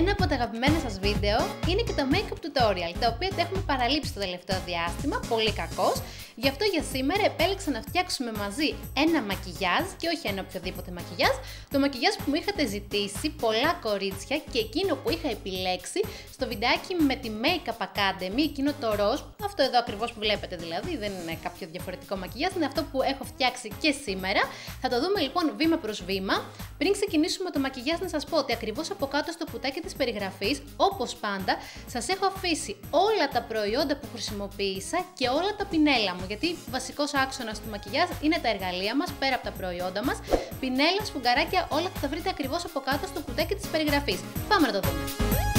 Ένα από τα αγαπημένα σας βίντεο είναι και το make-up tutorial, τα οποία τα έχουμε παραλείψει το τελευταίο διάστημα, πολύ κακός. Γι' αυτό για σήμερα επέλεξα να φτιάξουμε μαζί ένα μακιγιάζ και όχι ένα οποιοδήποτε μακιγιάζ. Το μακιγιάζ που μου είχατε ζητήσει πολλά κορίτσια και εκείνο που είχα επιλέξει στο βιντεάκι με τη Makeup Academy, εκείνο το ροζ, αυτό εδώ ακριβώς που βλέπετε δηλαδή, δεν είναι κάποιο διαφορετικό μακιγιάζ, είναι αυτό που έχω φτιάξει και σήμερα. Θα το δούμε λοιπόν βήμα προς βήμα. Πριν ξεκινήσουμε το μακιγιάζ να σας πω ότι ακριβώς από κάτω στο κουτάκι της περιγραφής, όπως πάντα, σας έχω αφήσει όλα τα προϊόντα που χρησιμοποίησα και όλα τα πινέλα μου, γιατί βασικός άξονας του μακιγιάζ είναι τα εργαλεία μας, πέρα από τα προϊόντα μας, πινέλα, σφουγγαράκια, όλα θα τα βρείτε ακριβώς από κάτω στο κουτάκι της περιγραφής. Πάμε να το δούμε.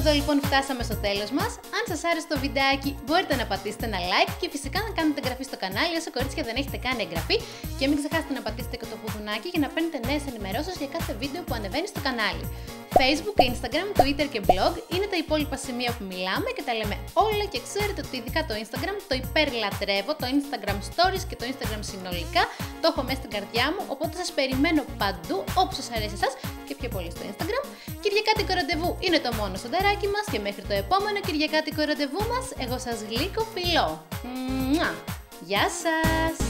Εδώ λοιπόν φτάσαμε στο τέλος μας. Αν σας άρεσε το βιντεάκι μπορείτε να πατήσετε ένα like και φυσικά να κάνετε εγγραφή στο κανάλι όσο κορίτσια δεν έχετε κάνει εγγραφή και μην ξεχάσετε να πατήσετε και το κουδουνάκι για να παίρνετε νέες ενημερώσεις για κάθε βίντεο που ανεβαίνει στο κανάλι. Facebook, Instagram, Twitter και blog είναι τα υπόλοιπα σημεία που μιλάμε και τα λέμε όλα και ξέρετε ότι ειδικά το Instagram το υπερλατρεύω, το Instagram Stories και το Instagram συνολικά Το έχω μέσα στην καρδιά μου, οπότε σας περιμένω παντού, όπου σας αρέσει εσάς και πιο πολύ στο Instagram. Κυριακάτικο ραντεβού είναι το μόνο σοντεράκι μας και μέχρι το επόμενο Κυριακάτικο ραντεβού μας, εγώ σας γλύκω φιλό. Μουα. Γεια σας!